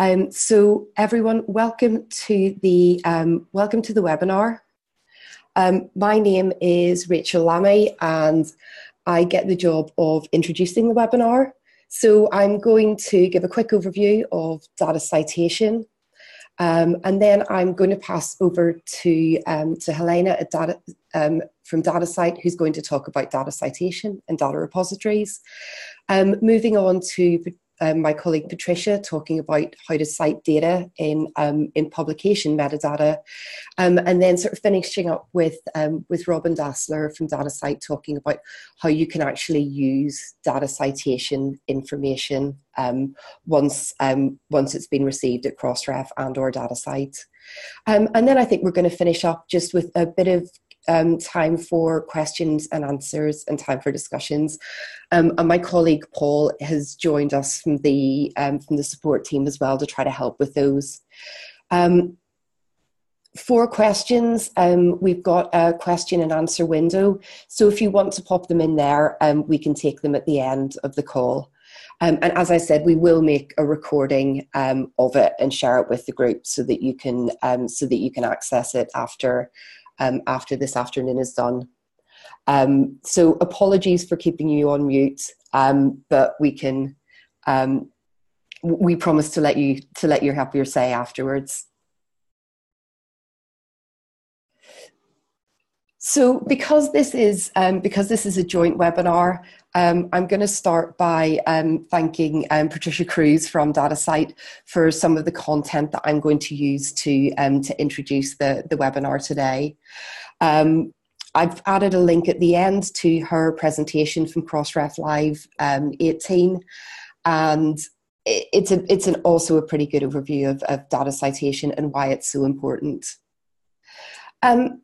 Um, so everyone, welcome to the um, welcome to the webinar. Um, my name is Rachael Lammey and I get the job of introducing the webinar. So I'm going to give a quick overview of data citation um, and then I'm going to pass over to, um, to Helena at data, um, from DataCite, who's going to talk about data citation and data repositories. Moving on to um, my colleague Patricia talking about how to cite data in um, in publication metadata, um, and then sort of finishing up with um, with Robin Dasler from DataCite talking about how you can actually use data citation information um, once um, once it's been received at Crossref and or DataCite. and then I think we're going to finish up just with a bit of um, time for questions and answers and time for discussions. Um, and my colleague Paul has joined us from the um, from the support team as well to try to help with those. Um, for questions, um, we've got a question and answer window. So if you want to pop them in there, we can take them at the end of the call. Um, and as I said, we will make a recording um, of it and share it with the group so that you can um, so that you can access it after um, after this afternoon is done. Um, so apologies for keeping you on mute, um, but we can. Um, we promise to let you to let you have your say afterwards. So because this is um, because this is a joint webinar, um, I'm going to start by um, thanking um, Patricia Cruse from DataCite for some of the content that I'm going to use to um, to introduce the the webinar today. Um, I've added a link at the end to her presentation from Crossref Live 18, and it's a it's an also a pretty good overview of, of data citation and why it's so important. Um,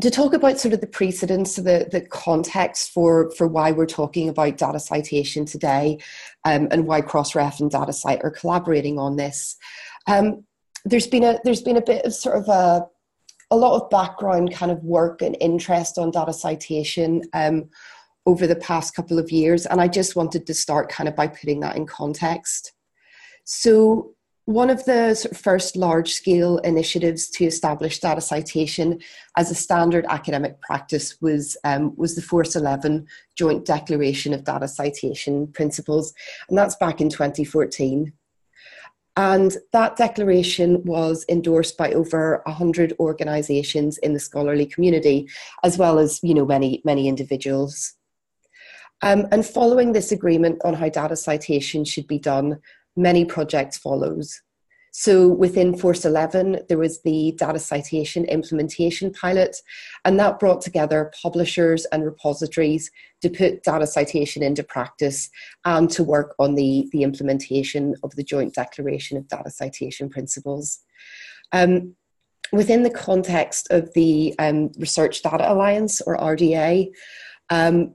to talk about sort of the precedents, the, the context for, for why we're talking about data citation today um, and why Crossref and DataCite are collaborating on this. Um, there's been a there's been a bit of sort of a a lot of background kind of work and interest on data citation um, over the past couple of years, and I just wanted to start kind of by putting that in context. So one of the first large scale initiatives to establish data citation as a standard academic practice was, um, was the Force 11 Joint Declaration of Data Citation Principles, and that's back in 2014. And that declaration was endorsed by over 100 organisations in the scholarly community, as well as you know, many, many individuals. Um, and following this agreement on how data citation should be done, many projects follows. So within Force 11, there was the data citation implementation pilot, and that brought together publishers and repositories to put data citation into practice and to work on the, the implementation of the Joint Declaration of Data Citation Principles. Um, within the context of the um, Research Data Alliance, or RDA, um,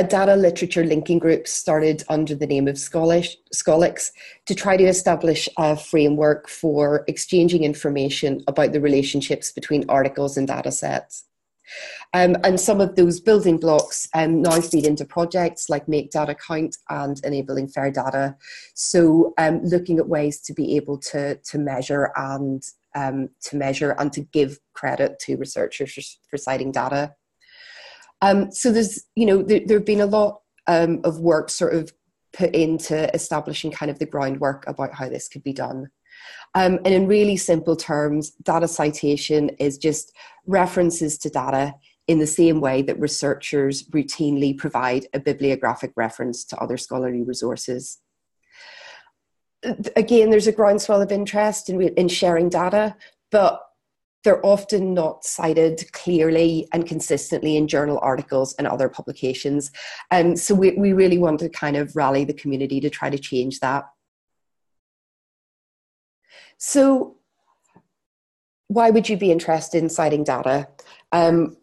a data literature linking group started under the name of Scholix to try to establish a framework for exchanging information about the relationships between articles and data sets. Um, and some of those building blocks um, now feed into projects like Make Data Count and Enabling Fair Data. So, um, looking at ways to be able to, to measure and um, to measure and to give credit to researchers for citing data. Um, so there's, you know, there, have been a lot um, of work sort of put into establishing kind of the groundwork about how this could be done. Um, and in really simple terms, data citation is just references to data in the same way that researchers routinely provide a bibliographic reference to other scholarly resources. Again, there's a groundswell of interest in, in sharing data, but they're often not cited clearly and consistently in journal articles and other publications. Um, so we, we really want to kind of rally the community to try to change that. So why would you be interested in citing data? Um,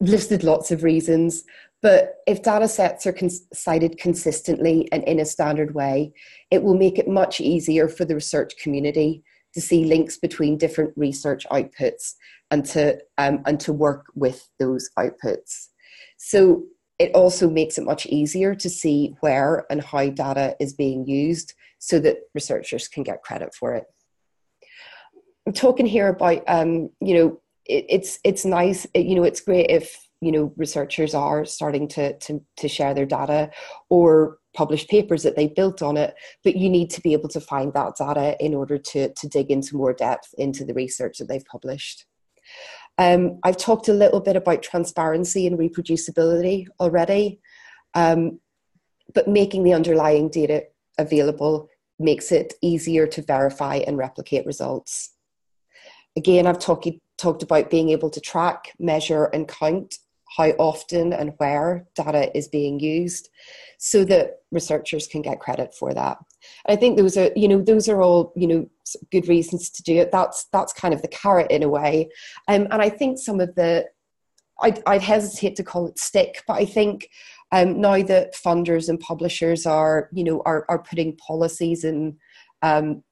listed lots of reasons, but if data sets are cons- cited consistently and in a standard way, it will make it much easier for the research community to see links between different research outputs and to um, and to work with those outputs. So it also makes it much easier to see where and how data is being used so that researchers can get credit for it. I'm talking here about, um, you know, it, it's it's nice, it, you know, it's great if you know researchers are starting to, to to share their data or publish papers that they built on it, but you need to be able to find that data in order to to dig into more depth into the research that they've published. Um, I've talked a little bit about transparency and reproducibility already, um, but making the underlying data available makes it easier to verify and replicate results. Again, I've talk, talked about being able to track, measure, and count how often and where data is being used so that researchers can get credit for that. I think those are, you know, those are all, you know, good reasons to do it. That's that's kind of the carrot in a way. Um, and I think some of the I'd, I'd hesitate to call it stick, but I think um, now that funders and publishers are, you know, are, are putting policies and um,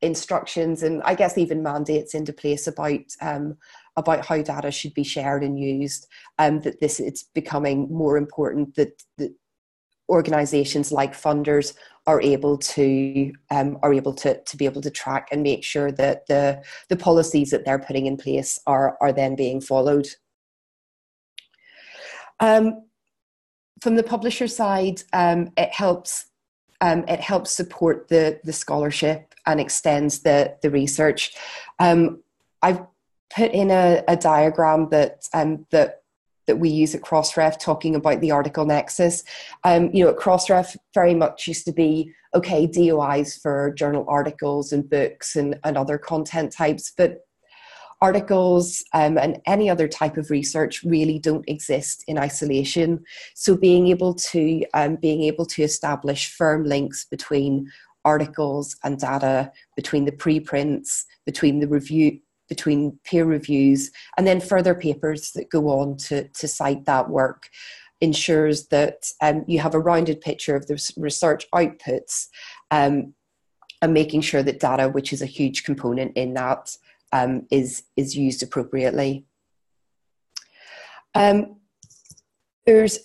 instructions and I guess even mandates into place about um, about how data should be shared and used. Um, that this it's becoming more important that, that organizations like funders are able to um, are able to, to be able to track and make sure that the the policies that they're putting in place are are then being followed. Um, from the publisher side, um, it helps um, it helps support the the scholarship and extends the the research. Um, I've put in a, a diagram that um, that that we use at Crossref talking about the article nexus. Um, you know, at Crossref very much used to be okay DOIs for journal articles and books and, and other content types, but articles um, and any other type of research really don't exist in isolation. So being able to um, being able to establish firm links between articles and data, between the preprints, between the review between peer reviews and then further papers that go on to, to cite that work ensures that um, you have a rounded picture of the research outputs um, and making sure that data, which is a huge component in that, um, is is used appropriately. Um, there's,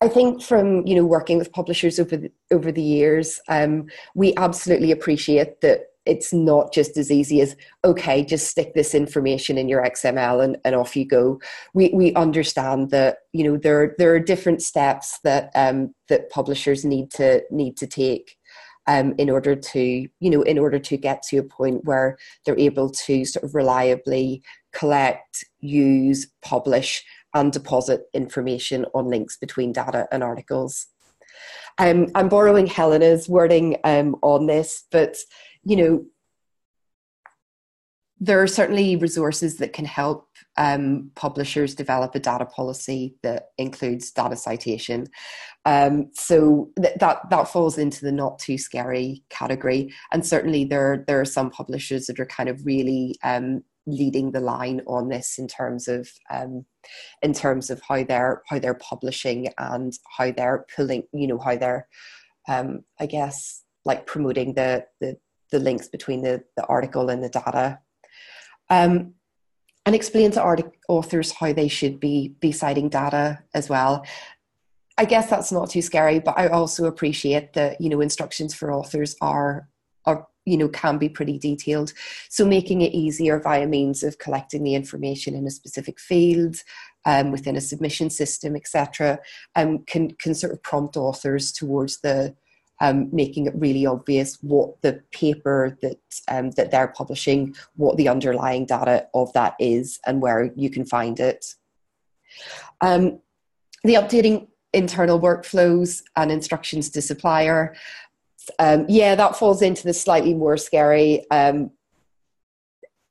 I think, from you know working with publishers over the, over the years, um, we absolutely appreciate that it's not just as easy as okay just stick this information in your xml and, and off you go. We we understand that you know there there are different steps that um, that publishers need to need to take um, in order to you know in order to get to a point where they're able to sort of reliably collect use publish and deposit information on links between data and articles. Um, i'm borrowing helena's wording um, on this but you know, there are certainly resources that can help um, publishers develop a data policy that includes data citation. Um, so th- that that falls into the not too scary category, and certainly there there are some publishers that are kind of really um, leading the line on this in terms of um, in terms of how they're how they're publishing and how they're pulling, you know, how they're um, I guess like promoting the the the links between the, the article and the data. Um, and explain to art- authors how they should be, be citing data as well. I guess that's not too scary, but I also appreciate that, you know, instructions for authors are, are you know, can be pretty detailed. So making it easier via means of collecting the information in a specific field, um, within a submission system, etc., um, can, can sort of prompt authors towards the, um, making it really obvious what the paper that um, that they're publishing, what the underlying data of that is, and where you can find it. Um, the updating internal workflows and instructions to supplier. Um, yeah, that falls into the slightly more scary um,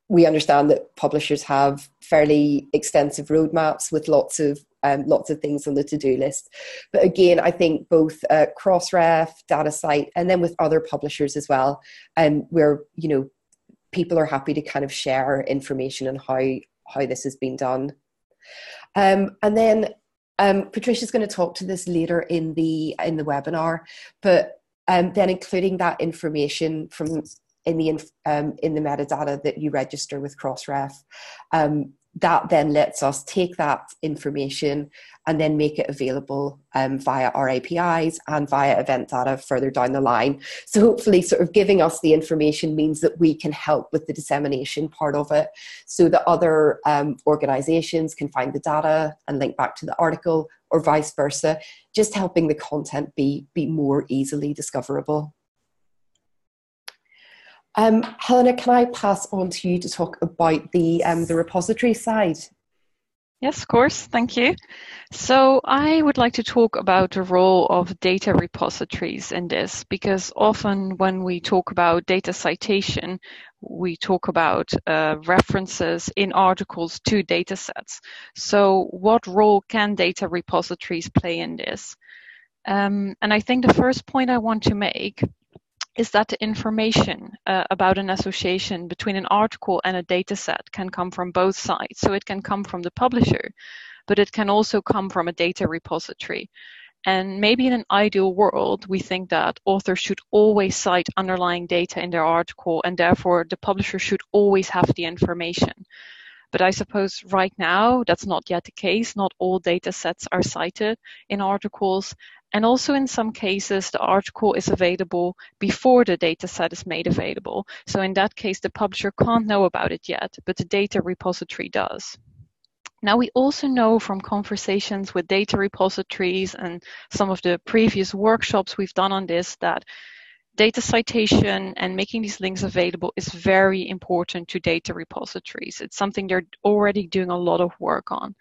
we understand that publishers have fairly extensive roadmaps with lots of um, lots of things on the to-do list. But again, I think both uh, Crossref, DataCite, and then with other publishers as well, um, where you know people are happy to kind of share information on how how this has been done. Um, and then um, Patricia's going to talk to this later in the in the webinar, but um, then including that information from in the um, in the metadata that you register with Crossref um, that then lets us take that information and then make it available um, via our APIs and via event data further down the line. So, hopefully, sort of giving us the information means that we can help with the dissemination part of it so that other um, organizations can find the data and link back to the article or vice versa, just helping the content be, be more easily discoverable. Um, Helena, can I pass on to you to talk about the um, the repository side? Yes, of course. Thank you. So I would like to talk about the role of data repositories in this because often when we talk about data citation, we talk about uh, references in articles to data sets. So what role can data repositories play in this? Um, and I think the first point I want to make is that the information uh, about an association between an article and a data set can come from both sides. So it can come from the publisher, but it can also come from a data repository. And maybe in an ideal world, we think that authors should always cite underlying data in their article, and therefore the publisher should always have the information. But I suppose right now that's not yet the case. Not all data sets are cited in articles, and also in some cases, the article is available before the dataset is made available. So in that case, the publisher can't know about it yet, but the data repository does. Now, we also know from conversations with data repositories and some of the previous workshops we've done on this that data citation and making these links available is very important to data repositories. It's something they're already doing a lot of work on.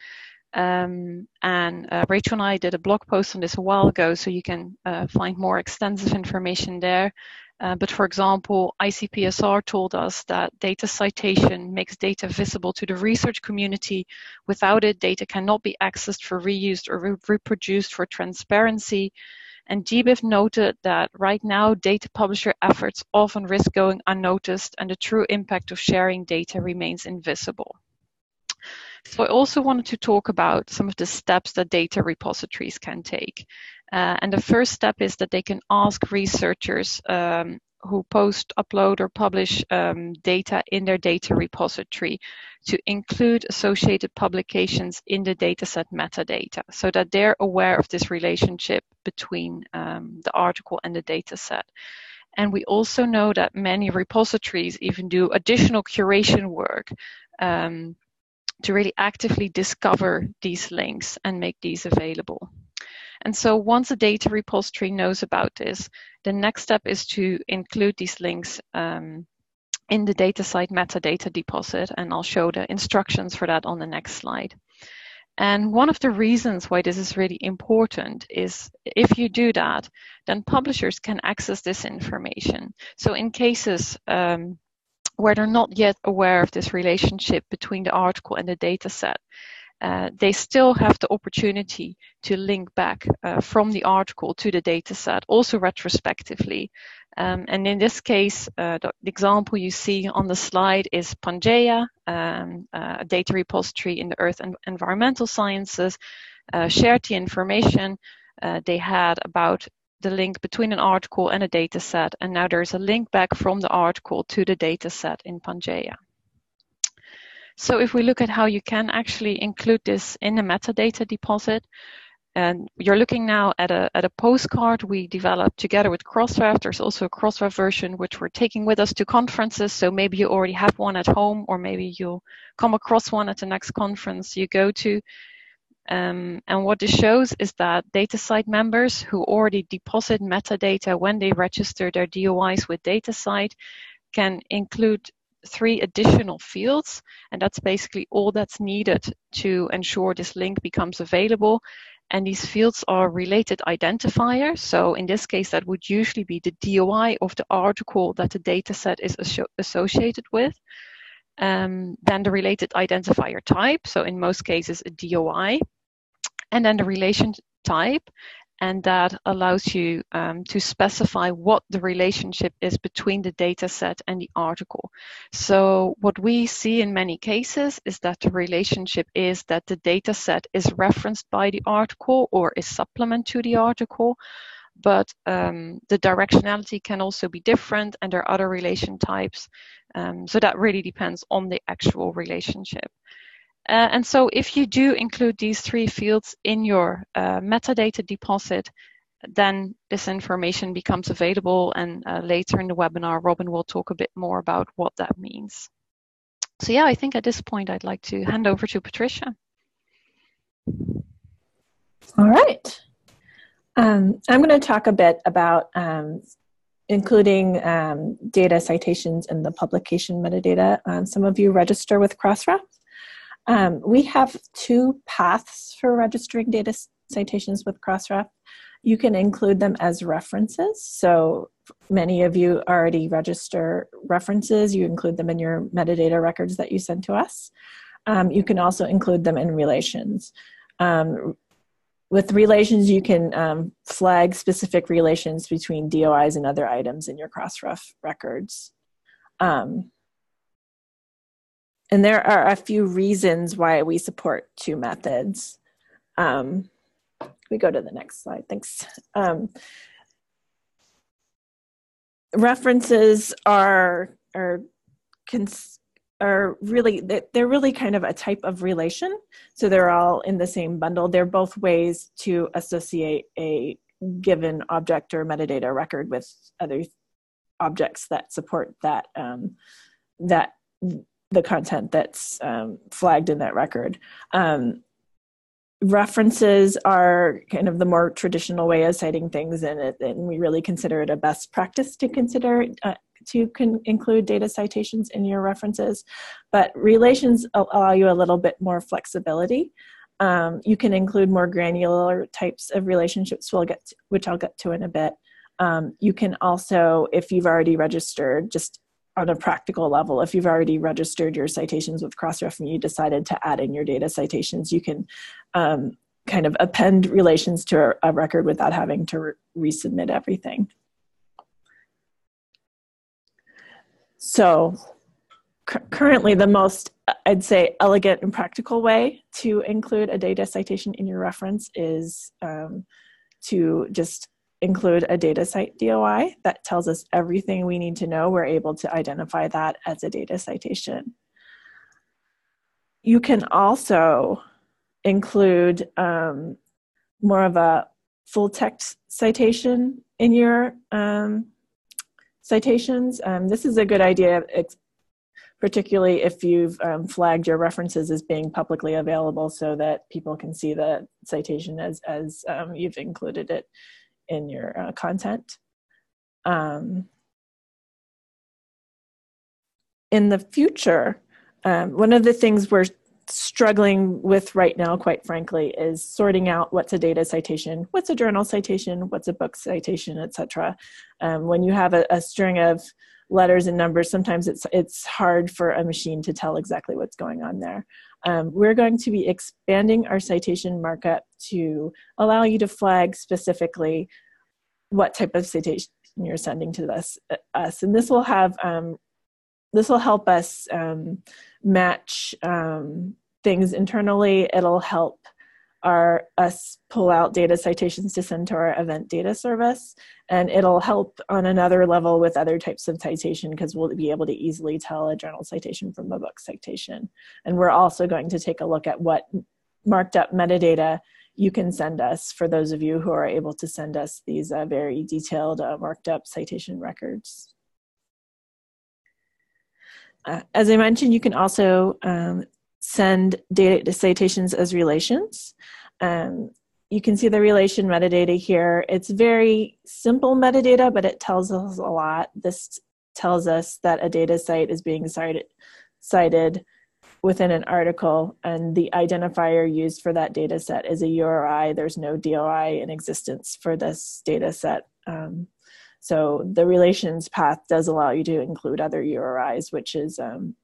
Um, and uh, Rachael and I did a blog post on this a while ago, so you can uh, find more extensive information there. Uh, but for example, ICPSR told us that data citation makes data visible to the research community. Without it, data cannot be accessed for reused or re reproduced for transparency. And GBIF noted that right now, data publisher efforts often risk going unnoticed, and the true impact of sharing data remains invisible. So I also wanted to talk about some of the steps that data repositories can take. Uh, and the first step is that they can ask researchers um, who post, upload, or publish um, data in their data repository to include associated publications in the dataset metadata so that they're aware of this relationship between um, the article and the dataset. And we also know that many repositories even do additional curation work um, to really actively discover these links and make these available. And so once a data repository knows about this, the next step is to include these links um, in the DataCite metadata deposit, and I'll show the instructions for that on the next slide. And one of the reasons why this is really important is if you do that, then publishers can access this information. So in cases um, where they're not yet aware of this relationship between the article and the data set. Uh, they still have the opportunity to link back uh, from the article to the data set, also retrospectively. Um, and in this case, uh, the, example you see on the slide is Pangaea, um, uh, a data repository in the earth and environmental sciences, uh, shared the information. Uh, they had about the link between an article and a data set, and now there's a link back from the article to the data set in Pangaea. So if we look at how you can actually include this in a metadata deposit, and you're looking now at a, at a postcard we developed together with Crossref. There's also a Crossref version which we're taking with us to conferences. So maybe you already have one at home, or maybe you'll come across one at the next conference you go to. Um, and what this shows is that DataCite members who already deposit metadata when they register their DOIs with DataCite can include three additional fields, and that's basically all that's needed to ensure this link becomes available. And these fields are related identifiers. So in this case, that would usually be the DOI of the article that the dataset is associated with. Um, then the related identifier type. So in most cases, a DOI and then the relation type and that allows you um, to specify what the relationship is between the data set and the article. So what we see in many cases is that the relationship is that the data set is referenced by the article or is supplement to the article, but um, the directionality can also be different and there are other relation types. Um, so that really depends on the actual relationship. Uh, and so if you do include these three fields in your uh, metadata deposit, then this information becomes available and uh, later in the webinar, Robin will talk a bit more about what that means. So yeah, I think at this point I'd like to hand over to Patricia. All right. Um, I'm going to talk a bit about um, including um, data citations in the publication metadata. Um, some of you register with Crossref. Um, we have two paths for registering data citations with Crossref. You can include them as references. So many of you already register references. You include them in your metadata records that you send to us. Um, you can also include them in relations. Um, with relations, you can um, flag specific relations between DOIs and other items in your Crossref records. Um, and there are a few reasons why we support two methods. Um, we go to the next slide, thanks. Um, references are, are cons- are really they're really kind of a type of relation so they're all in the same bundle they're both ways to associate a given object or metadata record with other objects that support that um, that the content that's um, flagged in that record um, references are kind of the more traditional way of citing things and, it, and we really consider it a best practice to consider uh, to con- include data citations in your references, but relations allow you a little bit more flexibility. Um, you can include more granular types of relationships, we'll get to, which I'll get to in a bit. Um, you can also, if you've already registered, just on a practical level, if you've already registered your citations with Crossref and you decided to add in your data citations, you can um, kind of append relations to a, record without having to re- resubmit everything. So currently the most, I'd say, elegant and practical way to include a data citation in your reference is um, to just include a DataCite DOI that tells us everything we need to know. We're able to identify that as a data citation. You can also include um, more of a full text citation in your um, citations. Um, this is a good idea, particularly if you've um, flagged your references as being publicly available so that people can see the citation as, as um, you've included it in your uh, content. Um, in the future, um, one of the things we're struggling with right now, quite frankly, is sorting out what's a data citation, what's a journal citation, what's a book citation, etc. Um, when you have a, a, string of letters and numbers, sometimes it's it's hard for a machine to tell exactly what's going on there. Um, we're going to be expanding our citation markup to allow you to flag specifically what type of citation you're sending to this, uh, us, and this will have um, this will help us um, match um, things internally. It'll help our us pull out data citations to send to our event data service, and it'll help on another level with other types of citation because we'll be able to easily tell a journal citation from a book citation. And we're also going to take a look at what marked up metadata you can send us for those of you who are able to send us these uh, very detailed uh, marked up citation records. Uh, as I mentioned, you can also um, send data citations as relations. Um, you can see the relation metadata here. It's very simple metadata, but it tells us a lot. This tells us that a data site is being cited, cited within an article, and the identifier used for that data set is a URI. There's no DOI in existence for this data set. Um, so the relations path does allow you to include other URIs, which is um,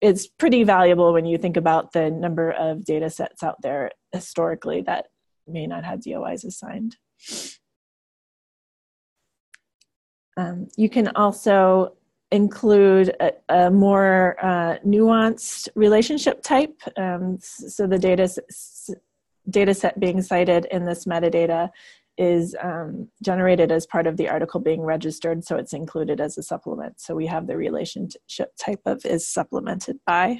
it's pretty valuable when you think about the number of data sets out there historically that may not have DOIs assigned. Um, you can also include a, a more uh, nuanced relationship type. Um, so the data, data set being cited in this metadata is um, generated as part of the article being registered, so it's included as a supplement. So we have the relationship type of is supplemented by.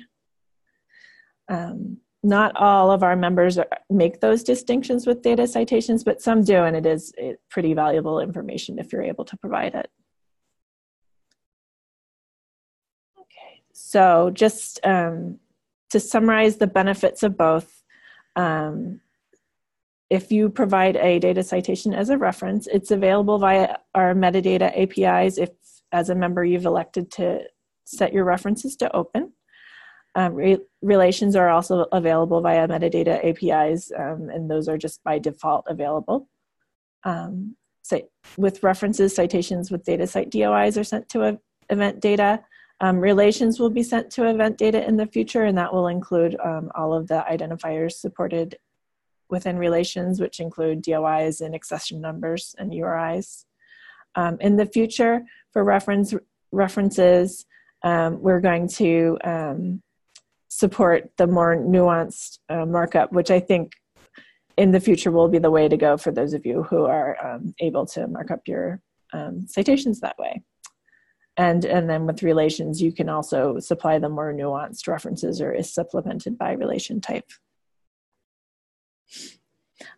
Um, not all of our members are, make those distinctions with data citations, but some do, and it is pretty valuable information if you're able to provide it. Okay, so just um, to summarize the benefits of both, um, if you provide a data citation as a reference, it's available via our metadata APIs if, as a member, you've elected to set your references to open. Um, re relations are also available via metadata APIs, um, and those are just by default available. Um, so with references, citations with DataCite DOIs are sent to event data. Um, relations will be sent to event data in the future, and that will include um, all of the identifiers supported within relations, which include DOIs and accession numbers and URIs. Um, in the future, for reference references, we're going to support the more nuanced uh, markup, which I think in the future will be the way to go for those of you who are um, able to mark up your um, citations that way. And, and then with relations, you can also supply the more nuanced references or is supplemented by relation type.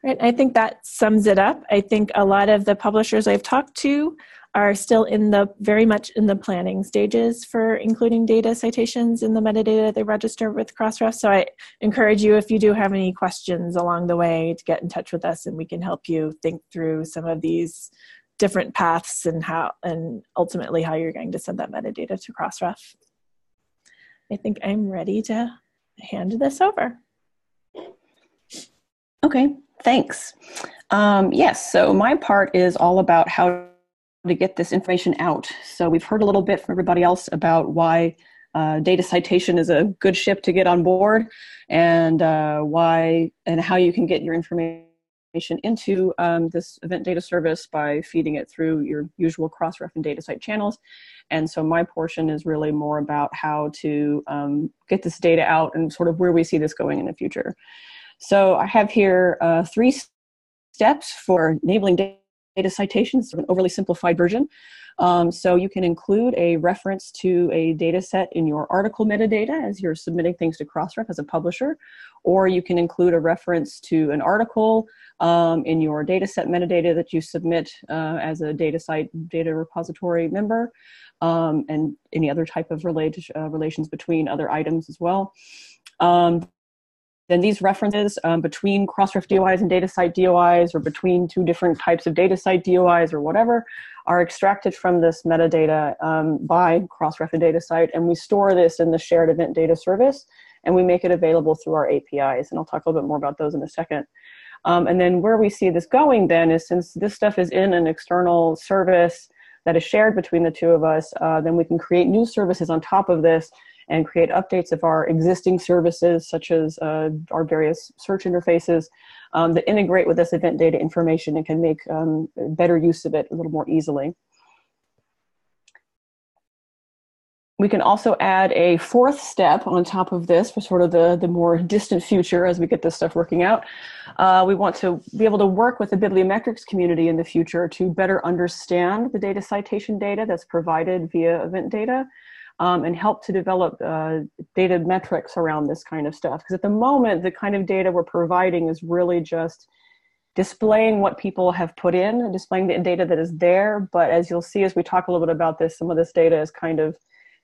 Right, I think that sums it up. I think a lot of the publishers I've talked to are still in the very much in the planning stages for including data citations in the metadata they register with Crossref. So I encourage you if you do have any questions along the way to get in touch with us and we can help you think through some of these different paths and how and ultimately how you're going to send that metadata to Crossref. I think I'm ready to hand this over. Okay, thanks. Um, yes, so my part is all about how to get this information out. So we've heard a little bit from everybody else about why uh, data citation is a good ship to get on board and uh, why and how you can get your information into um, this event data service by feeding it through your usual Crossref and DataCite channels. And so my portion is really more about how to um, get this data out and sort of where we see this going in the future. So I have here uh, three steps for enabling data data citations, an overly simplified version. Um, so you can include a reference to a data set in your article metadata as you're submitting things to Crossref as a publisher, or you can include a reference to an article um, in your data set metadata that you submit uh, as a DataCite data repository member, um, and any other type of related, uh, relations between other items as well. Then these references um, between Crossref DOIs and DataCite DOIs or between two different types of DataCite DOIs or whatever are extracted from this metadata um, by Crossref and DataCite and we store this in the shared event data service and we make it available through our APIs and I'll talk a little bit more about those in a second. Um, and then where we see this going then is since this stuff is in an external service that is shared between the two of us, uh, then we can create new services on top of this and create updates of our existing services, such as uh, our various search interfaces um, that integrate with this event data information and can make um, better use of it a little more easily. We can also add a fourth step on top of this for sort of the, the more distant future as we get this stuff working out. Uh, we want to be able to work with the bibliometrics community in the future to better understand the data citation data that's provided via event data um, and help to develop uh, data metrics around this kind of stuff. Because at the moment, the kind of data we're providing is really just displaying what people have put in, displaying the data that is there. But as you'll see as we talk a little bit about this, some of this data is kind of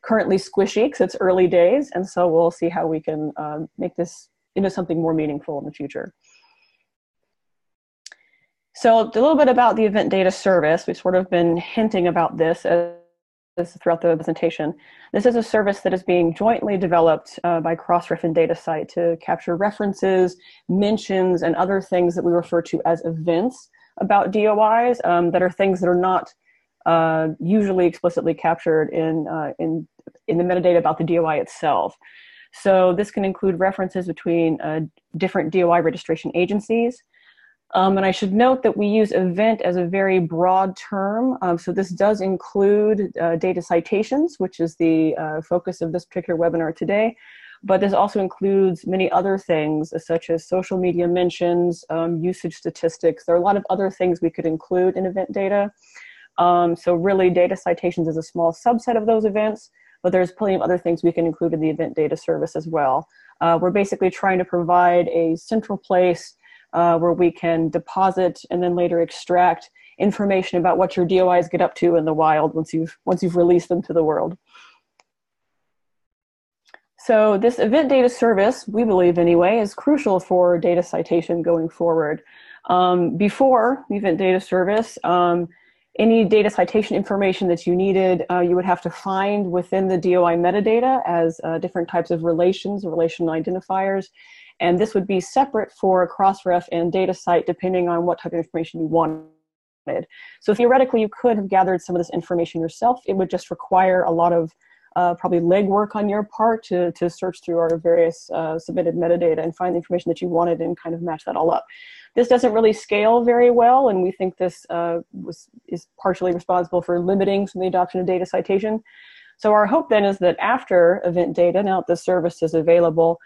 currently squishy because it's early days. And so we'll see how we can uh, make this into something more meaningful in the future. So a little bit about the event data service. We've sort of been hinting about this as throughout the presentation. This is a service that is being jointly developed uh, by Crossref and DataCite to capture references, mentions, and other things that we refer to as events about DOIs um, that are things that are not uh, usually explicitly captured in, uh, in, in the metadata about the DOI itself. So this can include references between uh, different DOI registration agencies, um, and I should note that we use event as a very broad term. Um, so this does include uh, data citations, which is the uh, focus of this particular webinar today. But this also includes many other things, such as social media mentions, um, usage statistics. There are a lot of other things we could include in event data. Um, so really, data citations is a small subset of those events, but there's plenty of other things we can include in the event data service as well. Uh, we're basically trying to provide a central place uh, where we can deposit and then later extract information about what your DOIs get up to in the wild once you've once you've released them to the world. So this event data service, we believe anyway, is crucial for data citation going forward. Um, before event data service, um, any data citation information that you needed, uh, you would have to find within the DOI metadata as uh, different types of relations, relational identifiers. And this would be separate for a Crossref and DataCite depending on what type of information you wanted. So theoretically, you could have gathered some of this information yourself. It would just require a lot of uh, probably legwork on your part to, to search through our various uh, submitted metadata and find the information that you wanted and kind of match that all up. This doesn't really scale very well, and we think this uh, was, is partially responsible for limiting some of the adoption of data citation. So our hope then is that after event data, now that the service is available,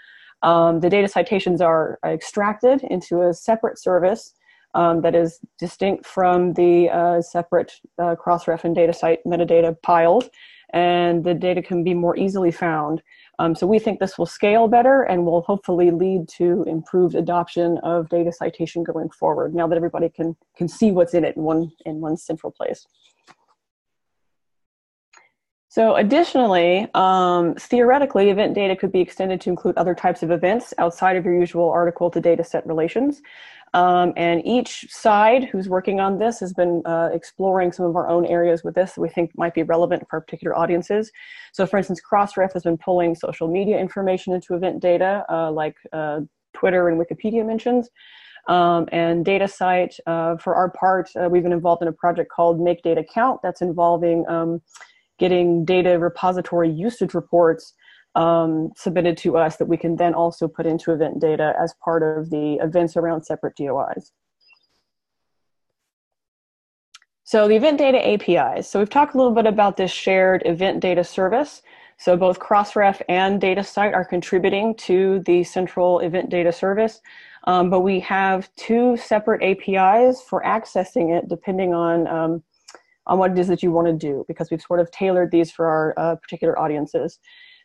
um, the data citations are extracted into a separate service um, that is distinct from the uh, separate uh, Crossref and DataCite metadata piles and the data can be more easily found. Um, so we think this will scale better and will hopefully lead to improved adoption of data citation going forward now that everybody can, can see what's in it in one, in one central place. So additionally, um, theoretically, event data could be extended to include other types of events outside of your usual article to data set relations. Um, and each side who's working on this has been uh, exploring some of our own areas with this that we think might be relevant for particular audiences. So for instance, Crossref has been pulling social media information into event data, uh, like uh, Twitter and Wikipedia mentions. Um, and DataCite, uh, for our part, uh, we've been involved in a project called Make Data Count that's involving um, getting data repository usage reports um, submitted to us that we can then also put into event data as part of the events around separate DOIs. So the event data APIs. So we've talked a little bit about this shared event data service. So both Crossref and DataCite are contributing to the central event data service, um, but we have two separate APIs for accessing it depending on um, on what it is that you want to do because we've sort of tailored these for our uh, particular audiences.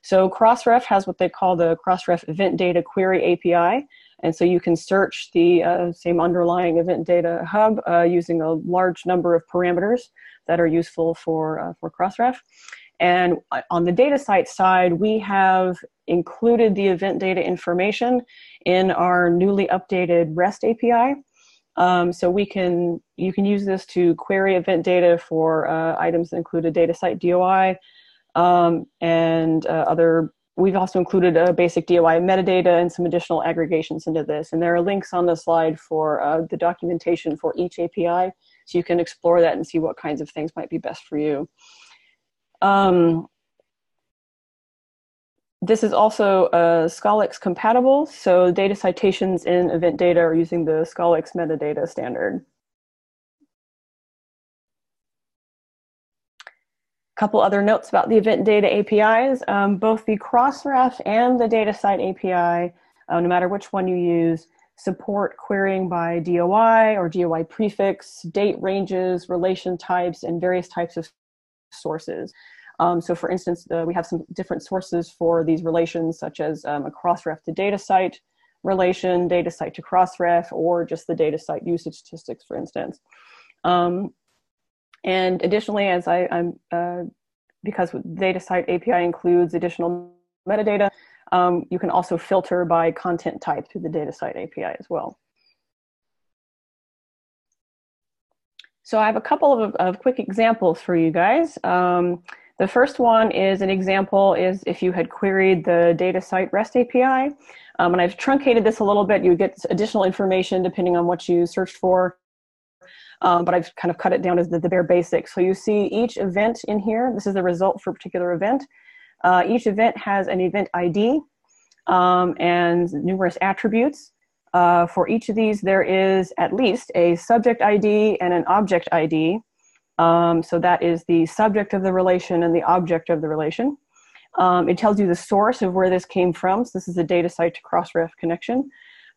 So Crossref has what they call the Crossref Event Data Query API. And so you can search the uh, same underlying event data hub uh, using a large number of parameters that are useful for, uh, for Crossref. And uh, on the DataCite side, we have included the event data information in our newly updated REST API. Um, so we can, you can use this to query event data for uh, items that include a DataCite DOI, um, and uh, other we've also included a basic DOI metadata and some additional aggregations into this. And there are links on the slide for uh, the documentation for each API, so you can explore that and see what kinds of things might be best for you. Um, this is also uh, Scholix compatible, so data citations in event data are using the Scholix metadata standard. A couple other notes about the event data APIs. Um, both the Crossref and the DataCite API, uh, no matter which one you use, support querying by DOI or DOI prefix, date ranges, relation types, and various types of sources. Um, so for instance, uh, we have some different sources for these relations, such as um, a Crossref to DataCite relation, DataCite to Crossref, or just the DataCite usage statistics, for instance. Um, and additionally, as I, am uh, because DataCite API includes additional metadata, um, you can also filter by content type through the DataCite API as well. So I have a couple of, of quick examples for you guys. Um, the first one is an example is if you had queried the DataCite REST API. Um, and I've truncated this a little bit. You get additional information depending on what you searched for um, but I've kind of cut it down as the, the bare basics. So you see each event in here. This is the result for a particular event. Uh, each event has an event ID um, and numerous attributes. Uh, for each of these, there is at least a subject ID and an object ID. Um, so that is the subject of the relation and the object of the relation. Um, it tells you the source of where this came from. So this is a DataCite to Crossref connection.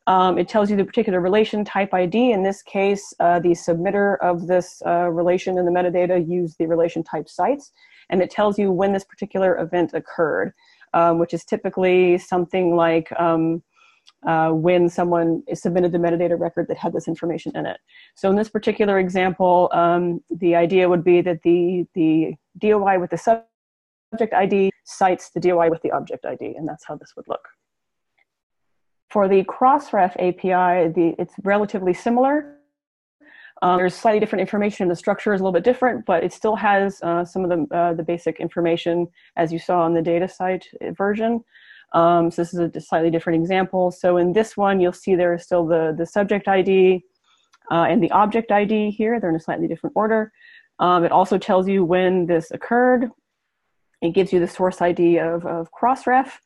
Um, it tells you the particular relation type ID. In this case, uh, the submitter of this uh, relation in the metadata used the relation type cites. and it tells you when this particular event occurred. um, which is typically something like um, uh, when someone submitted the metadata record that had this information in it. So in this particular example, um, the idea would be that the, the DOI with the subject ID cites the DOI with the object ID, and that's how this would look. For the Crossref API, the, it's relatively similar. Um, there's slightly different information. The structure is a little bit different, but it still has uh, some of the, uh, the basic information as you saw on the DataCite version. Um, so this is a slightly different example. So in this one, you'll see there is still the, the subject ID uh, and the object ID here. They're in a slightly different order. Um, it also tells you when this occurred. It gives you the source ID of, of Crossref,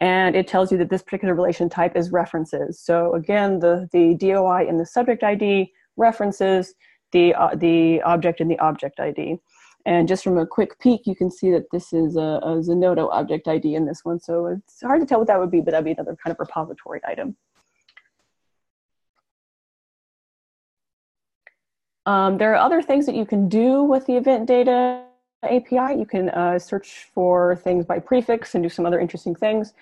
and it tells you that this particular relation type is references. So again, the, the DOI in the subject ID references the, uh, the object in the object ID. And just from a quick peek, you can see that this is a, a Zenodo object ID in this one. So it's hard to tell what that would be, but that'd be another kind of repository item. Um, there are other things that you can do with the event data API. You can uh, search for things by prefix and do some other interesting things.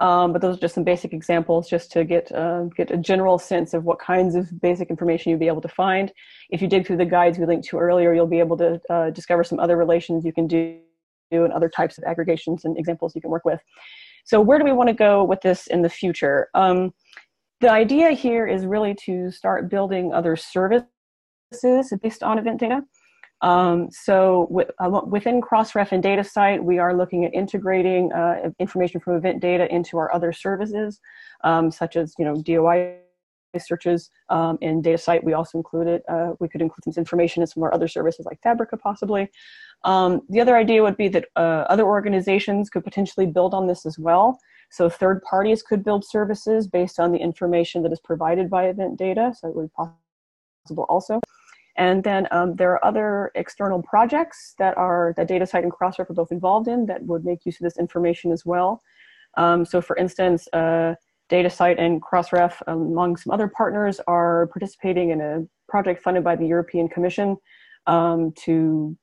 Um, but those are just some basic examples just to get, uh, get a general sense of what kinds of basic information you'll be able to find. If you dig through the guides we linked to earlier, you'll be able to uh, discover some other relations you can do and other types of aggregations and examples you can work with. So where do we want to go with this in the future? Um, the idea here is really to start building other services based on event data. Um, so with, uh, within Crossref and DataCite, we are looking at integrating uh, information from event data into our other services, um, such as you know DOI searches. Um, in DataCite, we also included uh, we could include some information in some of our other services like Fabrica, possibly. Um, the other idea would be that uh, other organizations could potentially build on this as well. So third parties could build services based on the information that is provided by event data. So it would be possible also. And then um, there are other external projects that are that DataCite and Crossref are both involved in that would make use of this information as well. Um, so for instance, uh, DataCite and Crossref, among some other partners, are participating in a project funded by the European Commission um, to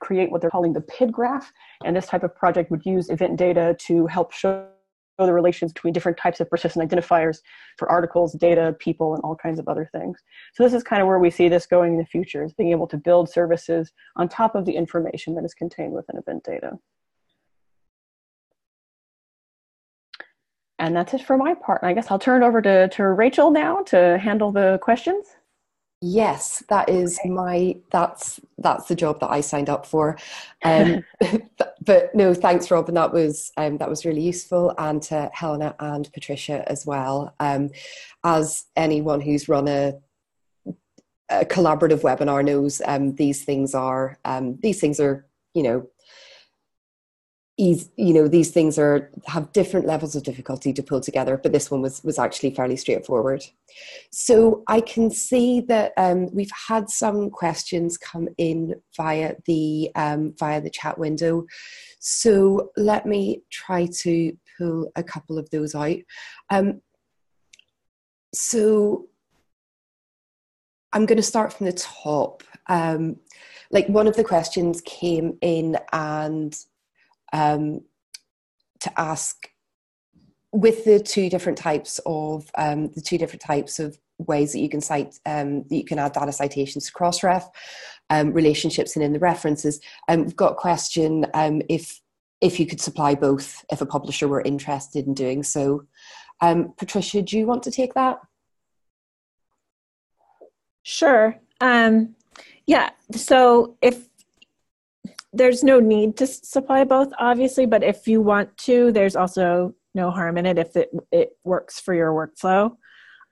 create what they're calling the PID graph. And this type of project would use event data to help show the relations between different types of persistent identifiers for articles, data, people, and all kinds of other things. So this is kind of where we see this going in the future, is being able to build services on top of the information that is contained within event data. And that's it for my part. I guess I'll turn it over to, to Rachael now to handle the questions. Yes, that is okay. my that's that's the job that I signed up for. Um, but no, thanks, Rob, and that was um, that was really useful, and to Helena and Patricia as well. Um, as anyone who's run a, a collaborative webinar knows, um, these things are um, these things are you know you know these things are have different levels of difficulty to pull together but this one was was actually fairly straightforward. So i can see that um, we've had some questions come in via the um, via the chat window. So let me try to pull a couple of those out. Um, so i'm going to start from the top. Um, like one of the questions came in and um, to ask with the two different types of um, the two different types of ways that you can cite um, that you can add data citations to crossref um, relationships and in the references. Um, we've got a question um, if if you could supply both if a publisher were interested in doing so. Um, patricia do you want to take that? Sure. Um, yeah so if there's no need to supply both obviously but if you want to there's also no harm in it if it, it works for your workflow.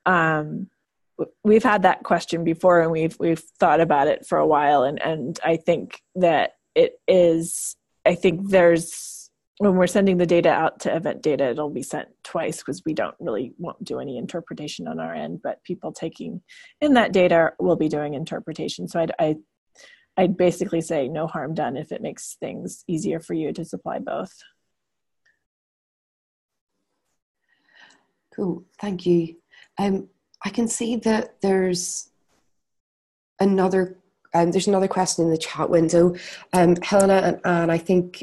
Um, we've had that question before and we've we've thought about it for a while and and i think that it is i think there's when we're sending the data out to event data it'll be sent twice because we don't really won't do any interpretation on our end but people taking in that data will be doing interpretation. So i, I I'd basically say no harm done if it makes things easier for you to supply both. Cool, thank you. Um, I can see that there's another um, there's another question in the chat window. Um, Helena and Anne, I think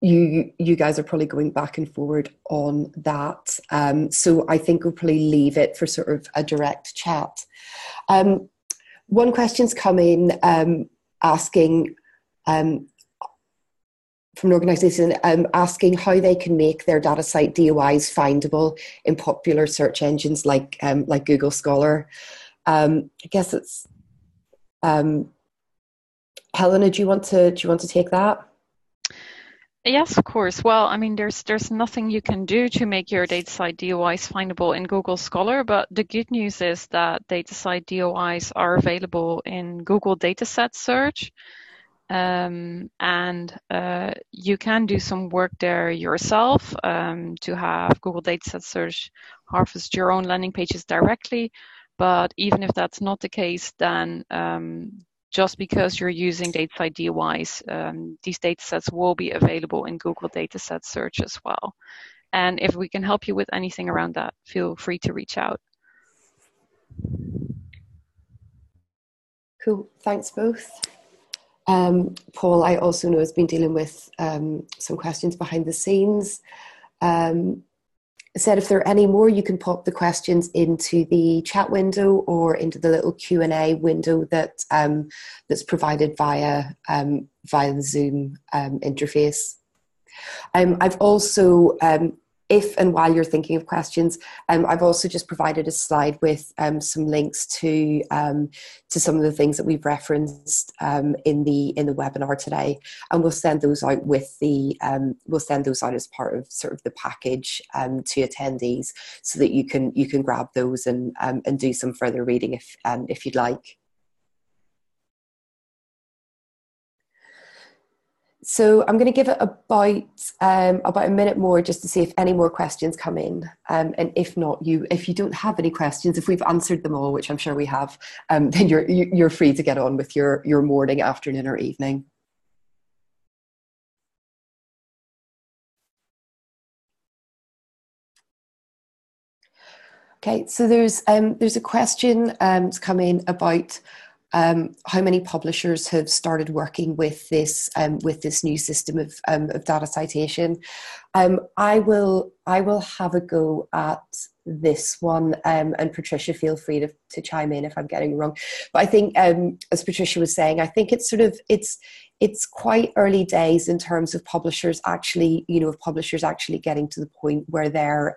you you guys are probably going back and forward on that. Um, so I think we'll probably leave it for sort of a direct chat. Um, one question's come in um, asking um, from an organisation um, asking how they can make their DataCite DOIs findable in popular search engines like um, like Google Scholar. I guess it's Helena. Do you want to do you want to take that? Yes, of course. Well, I mean, there's there's nothing you can do to make your DataCite DOIs findable in Google Scholar, but the good news is that DataCite DOIs are available in Google Dataset Search, um, and uh, you can do some work there yourself um, to have Google Dataset Search harvest your own landing pages directly. But even if that's not the case, then um, just because you're using DataCite DOIs, um, these datasets will be available in Google Dataset Search as well. And if we can help you with anything around that, feel free to reach out. Cool, thanks both. Um, Paul, I also know has been dealing with um, some questions behind the scenes. Um, said if there are any more you can pop the questions into the chat window or into the little q&a window that um, that's provided via um, via the zoom um, interface. Um, i've also if and while you're thinking of questions, um, I've also just provided a slide with um, some links to um, to some of the things that we've referenced um, in the in the webinar today, and we'll send those out with the um, we'll send those out as part of sort of the package um, to attendees, so that you can you can grab those and and do some further reading if if you'd like. So I'm going to give it about um, about a minute more just to see if any more questions come in, um, and if not, you if you don't have any questions, if we've answered them all, which I'm sure we have, um, then you're you're free to get on with your your morning, afternoon, or evening. Okay, so there's um, there's a question um, come in about um, how many publishers have started working with this um, with this new system of, um, of data citation. Um, I will I will have a go at this one, um, and Patricia, feel free to, to chime in if I'm getting wrong. But I think, um, as Patricia was saying, I think it's sort of it's it's quite early days in terms of publishers actually, you know, of publishers actually getting to the point where they're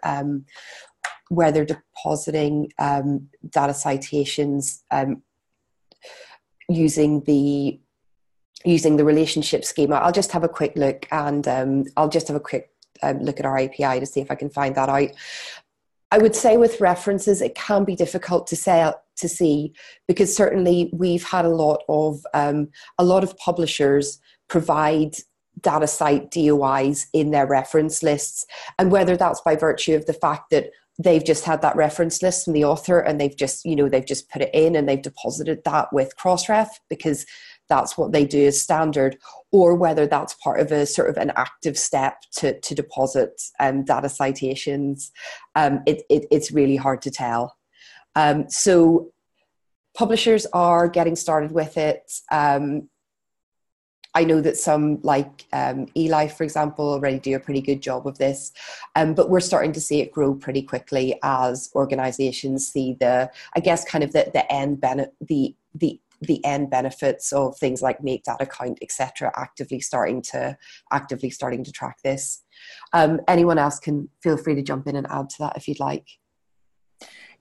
where they're depositing um, data citations um, using the using the relationship schema. I'll just have a quick look and um, I'll just have a quick um, look at our API to see if I can find that out. I would say with references, it can be difficult to say to see because certainly we've had a lot of um, a lot of publishers provide DataCite DOIs in their reference lists, and whether that's by virtue of the fact that they've just had that reference list from the author and they've just you know they've just put it in and they've deposited that with crossref because that's what they do as standard or whether that's part of a sort of an active step to, to deposit um, data citations. Um, it, it, it's really hard to tell. Um, so publishers are getting started with it. Um, I know that some, like um, eLife, for example, already do a pretty good job of this, um, but we're starting to see it grow pretty quickly as organisations see the, I guess, kind of the the end benefit, the the the end benefits of things like Make Data Count, etc actively starting to actively starting to track this. Um, anyone else can feel free to jump in and add to that if you'd like.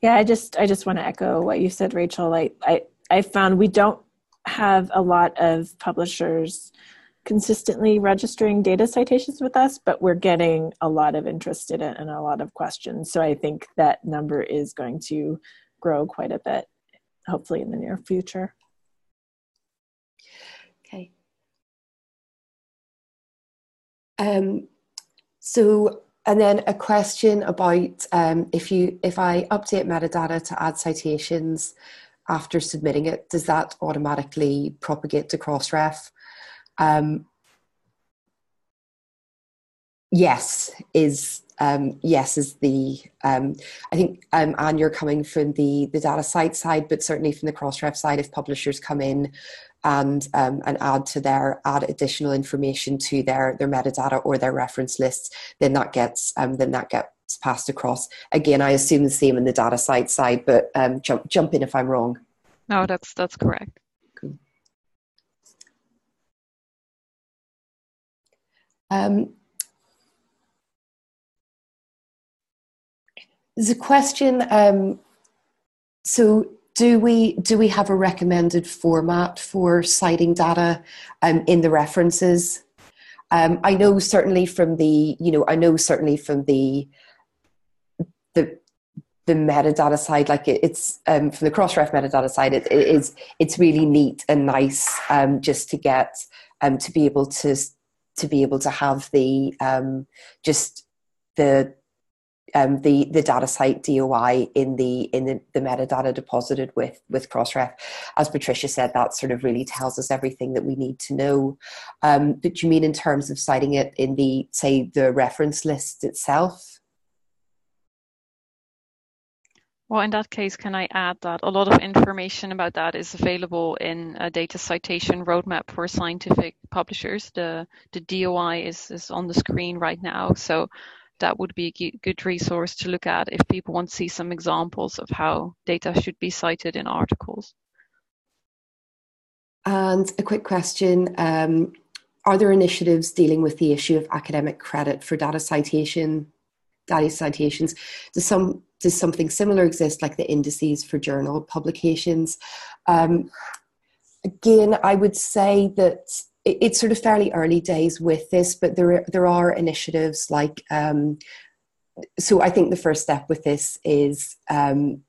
Yeah i just i just want to echo what you said rachael. I i, I found we don't have a lot of publishers consistently registering data citations with us, but we're getting a lot of interest in it and a lot of questions. So I think that number is going to grow quite a bit, hopefully in the near future. Okay. Um, so, and then a question about um, if you if I update metadata to add citations, after submitting it, does that automatically propagate to Crossref? Um, yes, is um, yes is the um, I think um, Anne you're coming from the the DataCite side, but certainly from the Crossref side, if publishers come in and um, and add to their add additional information to their their metadata or their reference lists, then that gets um, then that gets passed across. Again, I assume the same in the DataCite side, but um, jump jump in if I'm wrong. No, that's that's correct. Cool. Um, there's a question. Um, so do we do we have a recommended format for citing data um, in the references? Um, I know certainly from the you know I know certainly from the the metadata side, like it, it's um, from the Crossref metadata side, it, it is it's really neat and nice um, just to get um, to be able to to be able to have the um, just the um, the the DataCite DOI in the in the, the, metadata deposited with with Crossref. As Patricia said, that sort of really tells us everything that we need to know. Um, but you mean in terms of citing it in the say the reference list itself? Well, in that case, can I add that a lot of information about that is available in a data citation roadmap for scientific publishers. The the DOI is is on the screen right now, so that would be a good resource to look at if people want to see some examples of how data should be cited in articles. And a quick question um, Are there initiatives dealing with the issue of academic credit for data citation? Data citations. Does some does something similar exist, like the indices for journal publications? Um, again, I would say that it's sort of fairly early days with this, but there there are initiatives like. Um, so I think the first step with this is um,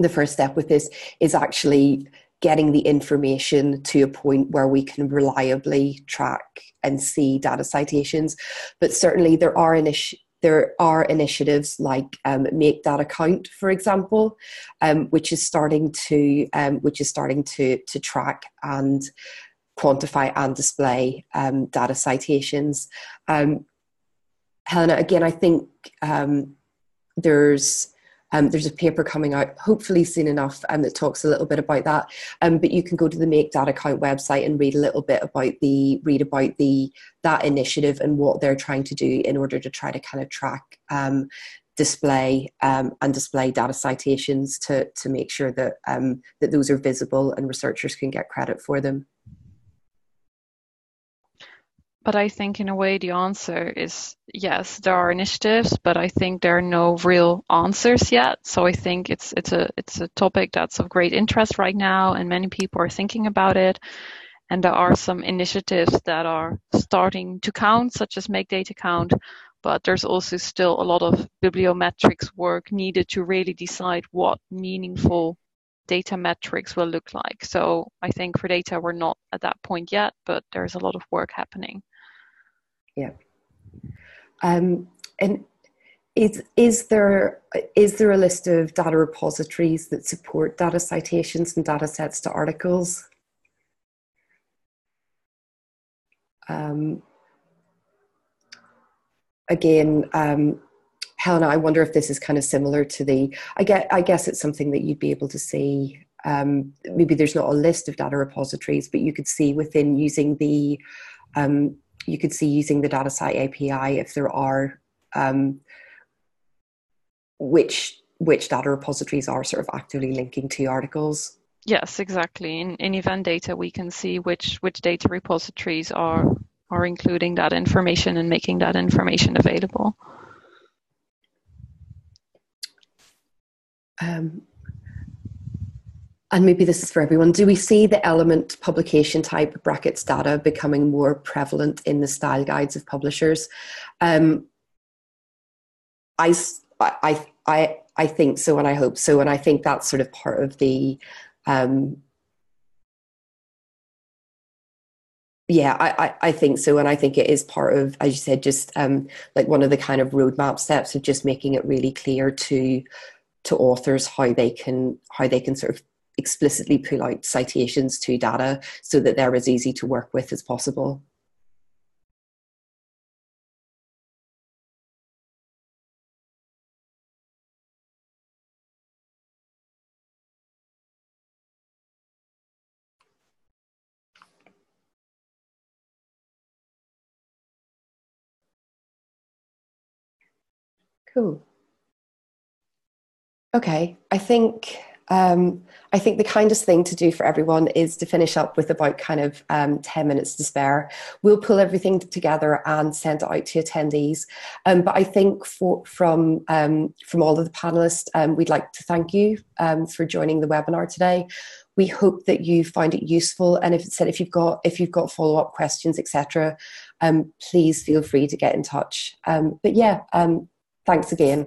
the first step with this is actually getting the information to a point where we can reliably track and see data citations. But certainly there are initi- there are initiatives like um, Make Data Count, for example, um, which is starting to um, which is starting to to track and quantify and display um, data citations. Um, Helena, again, I think there's um, there's a paper coming out, hopefully soon enough, um, that talks a little bit about that. Um, but you can go to the Make Data Count website and read a little bit about the read about the that initiative and what they're trying to do in order to try to kind of track um, display um, and display data citations to to make sure that um, that those are visible and researchers can get credit for them. But I think in a way the answer is yes, there are initiatives, but I think there are no real answers yet. So I think it's it's a it's a topic that's of great interest right now and many people are thinking about it. And there are some initiatives that are starting to count, such as Make Data Count, but there's also still a lot of bibliometrics work needed to really decide what meaningful data metrics will look like. So I think for data, we're not at that point yet, but there's a lot of work happening. Yeah. Um, and is is there is there a list of data repositories that support data citations and data sets to articles? Um, again, um, Helena, I wonder if this is kind of similar to the. I get. I guess it's something that you'd be able to see. Um, maybe there's not a list of data repositories, but you could see within using the um, you could see using the DataCite API if there are um, which which data repositories are sort of actively linking to articles. Yes, exactly. In, in event data, we can see which which data repositories are are including that information and making that information available. Um, and maybe this is for everyone, do we see the element publication type brackets data becoming more prevalent in the style guides of publishers? Um, I, I, I, I think so, and I hope so, and I think that's sort of part of the. Um, yeah, I, I, I think so, and I think it is part of, as you said, just um, like one of the kind of roadmap steps of just making it really clear to to authors how they can how they can sort of explicitly pull out citations to data so that they're as easy to work with as possible. Cool. Okay, I think um, I think the kindest thing to do for everyone is to finish up with about kind of um, 10 minutes to spare. We'll pull everything together and send it out to attendees. Um, but I think for, from, um, from all of the panelists, um, we'd like to thank you um, for joining the webinar today. We hope that you find it useful, and if it said if you've got if you've got follow up questions, etc., please feel free to get in touch. but yeah, thanks again.